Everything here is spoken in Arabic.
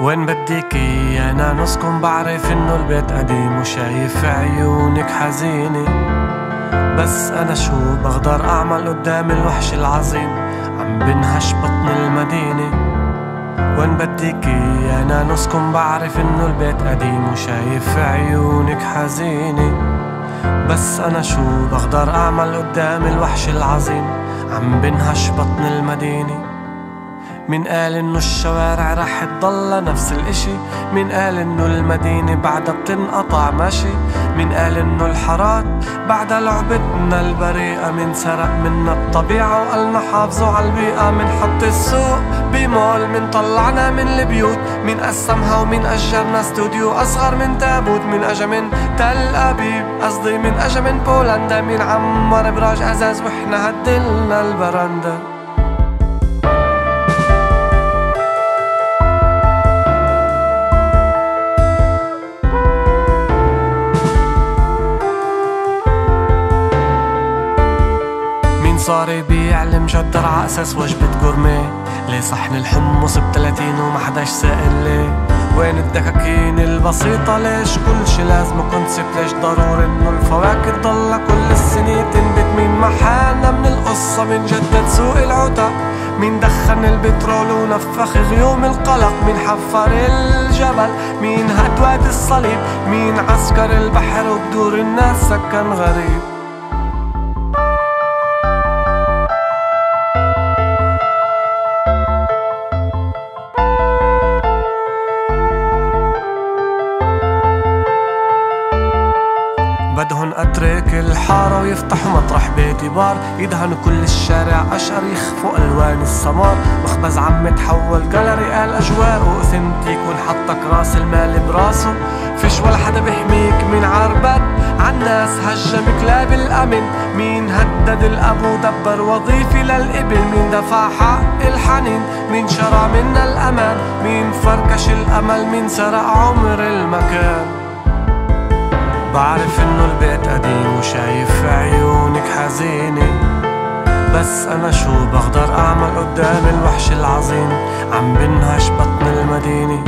وين بديكي أنا نسكن بعرف إنه البيت قديم وشايف عيونك حزينة. بس أنا شو بقدر أعمل قدام الوحش العظيم؟ عم بنهش بطن المدينة. وين بديكي أنا نسكن بعرف إنه البيت قديم وشايف عيونك حزينة. بس أنا شو بقدر أعمل قدام الوحش العظيم؟ عم بنهش بطن المدينة. مين قال إنه الشوارع رح تضل نفس الإشي. مين قال إنه المدينة بعدها بتنقطع ماشي. مين قال إنه الحارات بعدها لعبتنا البريئة. من سرق منا الطبيعة وقالنا حافظوا على البيئة. من حط السوق بمول من طلعنا من البيوت. من قسمها ومن أجرنا استوديو أصغر من تابوت. من أجا من تل أبيب قصدي من أجا من بولندا. من عمر براج أزاز وإحنا هدلنا البرندة. صار يبيع المجدر ع أساس وجبة جورمي. ليه صحن الحمص بتلاتين وما حداش سائل ليه؟ وين الدكاكين البسيطة؟ ليش كل شي لازم كونسبت ليش ضروري إنه الفواكه تضل كل السنين تنبت؟ مين محانا من القصة؟ من جدد سوق العتا مين دخن البترول ونفخ غيوم القلق؟ مين حفر الجبل؟ مين هد وادي الصليب؟ مين عسكر البحر وبدور الناس سكن غريب؟ أترك الحارة ويفتحوا مطرح بيتي بار. يدهنوا كل الشارع أشقر يخفوا ألوان السمار. مخبز عم تحول جاليري قال اجواء و authentic ونحطك راس المال براسه. فيش ولا حدا بيحميك من عربد عالناس هجم كلاب الامن مين هدد الأبو دبر؟ وظيفي للابن مين دفع حق الحنين؟ مين شرع منا الأمان؟ مين فركش الأمل؟ مين سرق عمر المكان؟ بعرف إنه البيت قديم وشايف عيونك حزينة. بس أنا شو بقدر أعمل قدام الوحش العظيم؟ عم بنهش بطن المدينة.